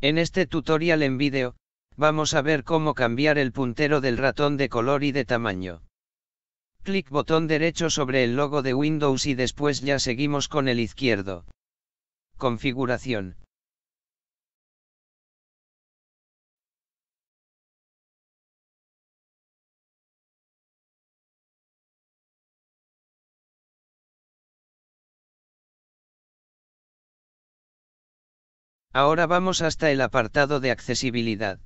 En este tutorial en vídeo, vamos a ver cómo cambiar el puntero del ratón de color y de tamaño. Clic botón derecho sobre el logo de Windows y después ya seguimos con el izquierdo. Configuración. Ahora vamos hasta el apartado de accesibilidad.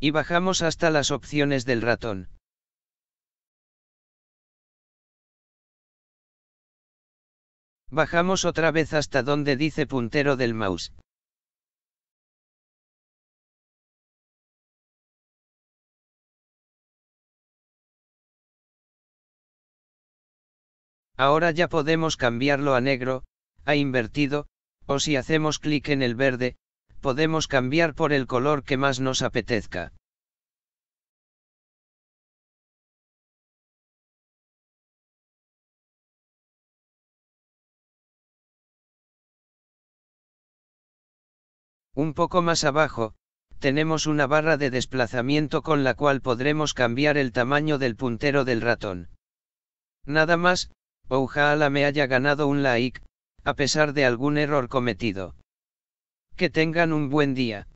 Y bajamos hasta las opciones del ratón. Bajamos otra vez hasta donde dice puntero del mouse. Ahora ya podemos cambiarlo a negro, a invertido, o si hacemos clic en el verde, podemos cambiar por el color que más nos apetezca. Un poco más abajo, tenemos una barra de desplazamiento con la cual podremos cambiar el tamaño del puntero del ratón. Nada más, ojalá me haya ganado un like, a pesar de algún error cometido. Que tengan un buen día.